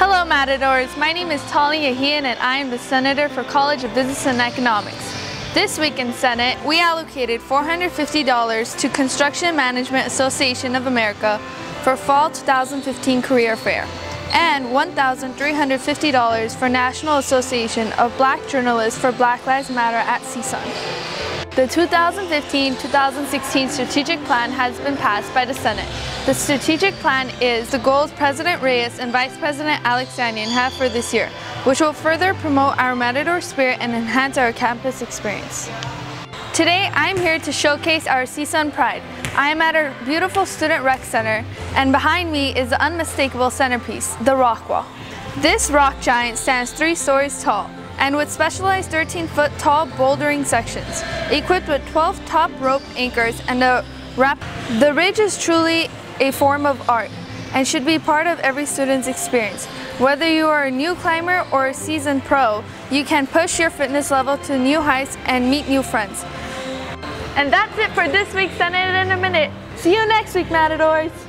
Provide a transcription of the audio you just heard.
Hello Matadors, my name is Tali Yahian and I am the Senator for College of Business and Economics. This week in Senate, we allocated $450 to Construction Management Association of America for Fall 2015 Career Fair and $1,350 for National Association of Black Journalists for Black Lives Matter at CSUN. The 2015-2016 strategic plan has been passed by the Senate. The strategic plan is the goals President Reyes and Vice President Alexanian have for this year, which will further promote our Matador spirit and enhance our campus experience. Today, I'm here to showcase our CSUN pride. I am at our beautiful Student Rec Center, and behind me is the unmistakable centerpiece, the rock wall. This rock giant stands three stories tall and with specialized 13-foot tall bouldering sections, equipped with 12 top rope anchors and a wrap. The ridge is truly a form of art and should be part of every student's experience. Whether you are a new climber or a seasoned pro, you can push your fitness level to new heights and meet new friends. And that's it for this week's Senate in a Minute. See you next week, Matadors!